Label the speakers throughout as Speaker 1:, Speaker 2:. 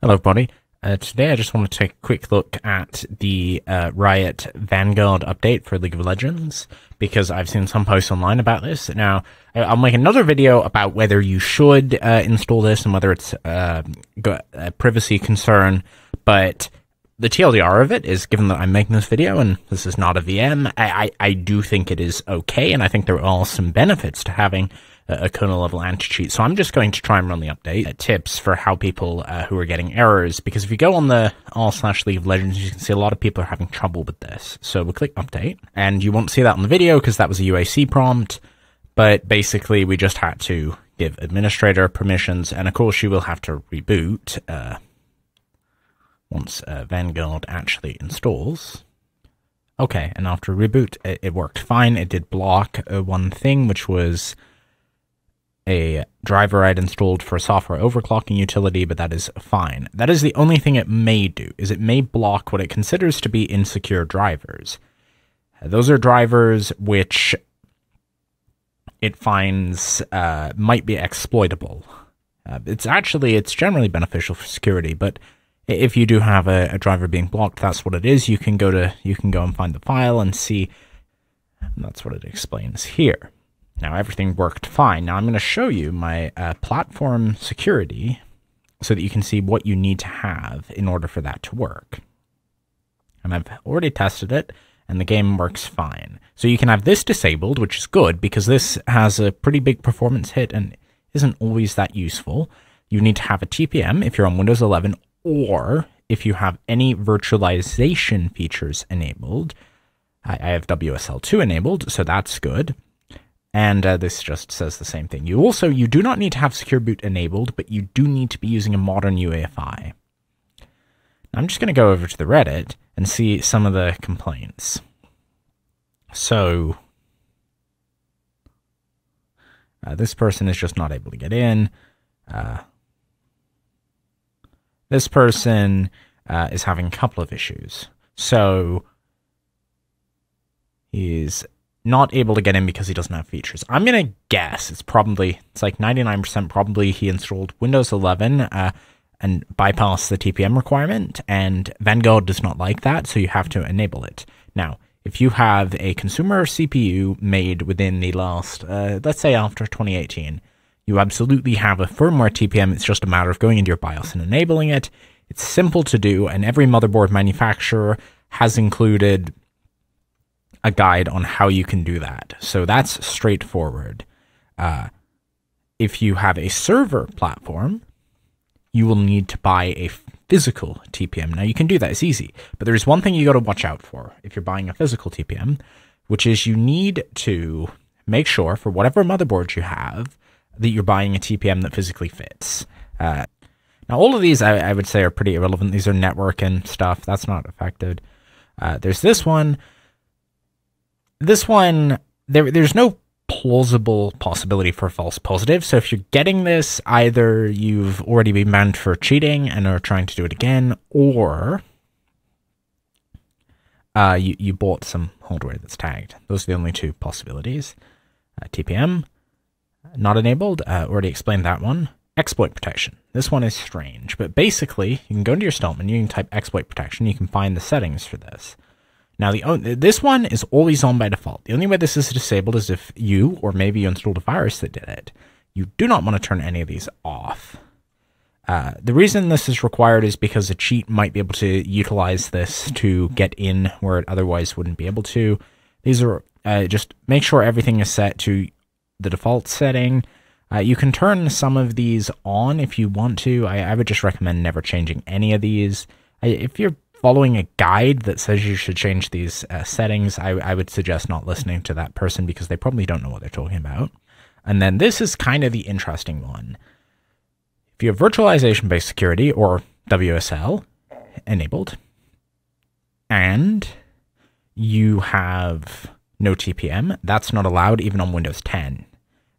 Speaker 1: Hello, everybody. Uh, today, I just want to take a quick look at the uh, Riot Vanguard update for League of Legends because I've seen some posts online about this. Now, I'll make another video about whether you should uh, install this and whether it's uh, a privacy concern, but the TLDR of it is given that I'm making this video and this is not a VM, I, I, I do think it is okay, and I think there are all some benefits to having a kernel level anti cheat. So I'm just going to try and run the update uh, tips for how people uh, who are getting errors. Because if you go on the r slash League of Legends, you can see a lot of people are having trouble with this. So we'll click update, and you won't see that on the video because that was a UAC prompt. But basically, we just had to give administrator permissions, and of course, you will have to reboot uh, once uh, Vanguard actually installs. Okay, and after reboot, it, it worked fine. It did block uh, one thing, which was a driver I'd installed for a software overclocking utility, but that is fine. That is the only thing it may do, is it may block what it considers to be insecure drivers. Those are drivers which it finds uh, might be exploitable. Uh, it's actually, it's generally beneficial for security, but if you do have a, a, driver being blocked, that's what it is. You can go to, you can go and find the file and see, and that's what it explains here. Now everything worked fine. Now I'm going to show you my uh, platform security so that you can see what you need to have in order for that to work. And I've already tested it and the game works fine. So you can have this disabled, which is good because this has a pretty big performance hit and isn't always that useful. You need to have a TPM if you're on Windows 11 or if you have any virtualization features enabled. I, I have WSL2 enabled, so that's good. And uh, this just says the same thing. You also, you do not need to have Secure Boot enabled, but you do need to be using a modern UEFI. I'm just going to go over to the Reddit and see some of the complaints. So, uh, this person is just not able to get in. Uh, this person uh, is having a couple of issues. So, he's not able to get in because he doesn't have features. I'm going to guess it's probably, it's like 99% probably he installed Windows 11 uh, and bypassed the TPM requirement, and Vanguard does not like that, so you have to enable it. Now, if you have a consumer CPU made within the last, uh, let's say after 2018, you absolutely have a firmware TPM. It's just a matter of going into your BIOS and enabling it. It's simple to do, and every motherboard manufacturer has included a guide on how you can do that. So that's straightforward. Uh, if you have a server platform, you will need to buy a physical TPM. Now you can do that, it's easy, but there's one thing you got to watch out for if you're buying a physical TPM, which is you need to make sure for whatever motherboard you have that you're buying a TPM that physically fits. Uh, now, all of these I, I, would say are pretty irrelevant. These are network and stuff. That's not affected. Uh, there's this one this one, there, there's no plausible possibility for false positive. So if you're getting this, either you've already been banned for cheating and are trying to do it again, or uh, you, you bought some hardware that's tagged. Those are the only two possibilities. Uh, TPM, not enabled. Uh, already explained that one. Exploit protection. This one is strange, but basically, you can go into your start menu, you can type exploit protection, you can find the settings for this. Now, the this one is always on by default. The only way this is disabled is if you, or maybe you installed a virus that did it. You do not want to turn any of these off. Uh, the reason this is required is because a cheat might be able to utilize this to get in where it otherwise wouldn't be able to. These are uh, just make sure everything is set to the default setting. Uh, you can turn some of these on if you want to. I, I would just recommend never changing any of these. I, if you're following a guide that says you should change these uh, settings, I, I would suggest not listening to that person because they probably don't know what they're talking about. And then this is kind of the interesting one. If you have virtualization based security or WSL enabled, and you have no TPM, that's not allowed even on Windows 10.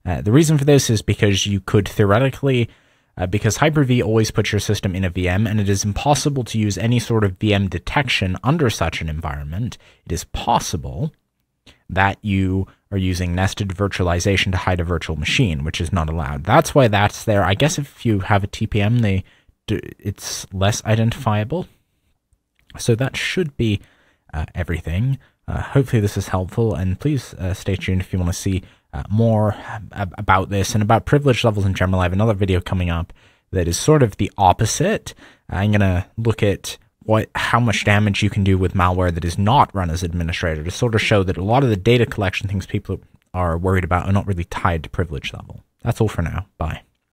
Speaker 1: Uh, the reason for this is because you could theoretically uh, because Hyper-V always puts your system in a VM and it is impossible to use any sort of VM detection under such an environment. It is possible that you are using nested virtualization to hide a virtual machine, which is not allowed. That's why that's there. I guess if you have a TPM, they it's less identifiable. So that should be uh, everything. Uh, hopefully this is helpful, and please uh, stay tuned if you want to see uh, more about this and about privilege levels in general. I have another video coming up that is sort of the opposite. I'm gonna look at what how much damage you can do with malware that is not run as administrator to sort of show that a lot of the data collection things people are worried about are not really tied to privilege level. That's all for now. Bye.